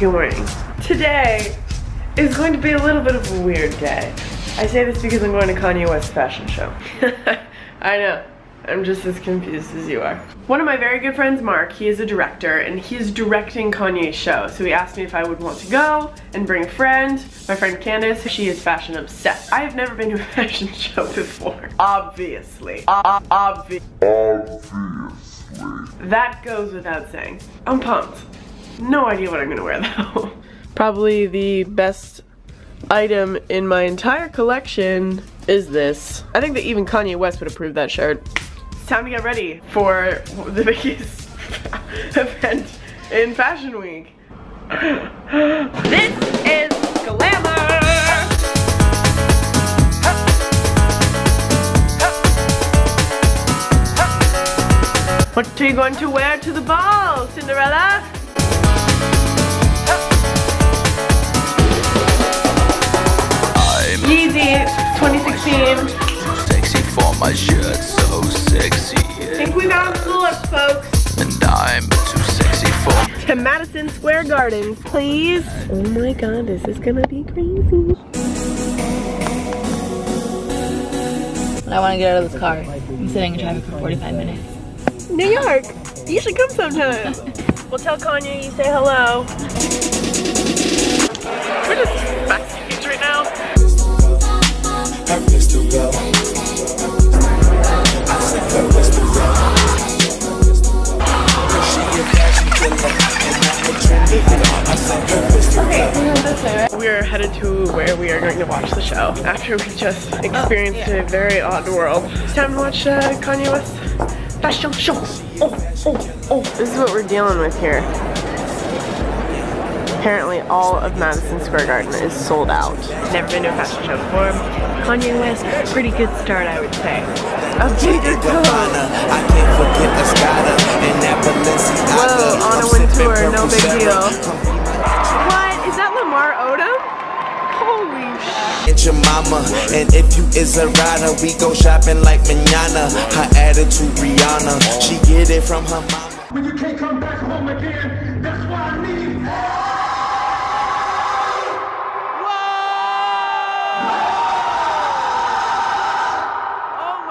Good morning. Today is going to be a little bit of a weird day. I say this because I'm going to Kanye West's fashion show. I know. I'm just as confused as you are. One of my very good friends, Mark, he is a director and he's directing Kanye's show. So he asked me if I would want to go and bring a friend. My friend Candace, she is fashion obsessed. I have never been to a fashion show before. Obviously. Ob obvi Obviously. That goes without saying. I'm pumped. No idea what I'm gonna wear though. Probably the best item in my entire collection is this. I think that even Kanye West would approve that shirt time to get ready for the biggest event in Fashion Week. this is Glamour! What are you going to wear to the ball, Cinderella? Look, folks. And I'm too sexy for to Madison Square Garden, please. Oh my god, this is gonna be crazy. I want to get out of this car. I'm sitting in traffic for 45 minutes. New York, you should come sometime. we'll tell Kanye you say hello. We're headed to where we are going to watch the show after we just experienced oh, yeah. a very odd world. It's time to watch uh, Kanye West fashion show. Oh, oh, oh. This is what we're dealing with here. Apparently all of Madison Square Garden is sold out. Never been to a fashion show before. Kanye West, pretty good start I would say. Whoa, on a wind tour, no big deal. What? Is that Lamar Odom? Holy shit. your mama and if you is a rider we go shopping like manana her attitude rihanna she get it from her mama when you can't come back home again that's why i need Whoa, oh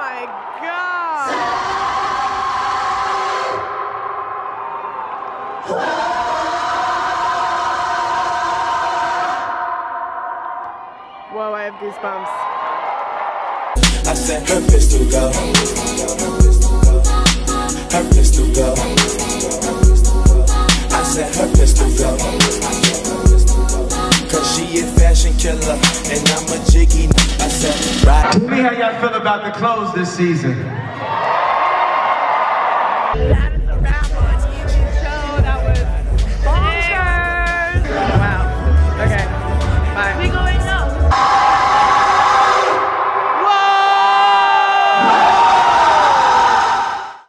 I goosebumps. I said her pistol go. Her pistol go. I said her pistol go. Cause she a fashion killer and I'm a jiggy. I said, right. Tell me how y'all feel about the clothes this season.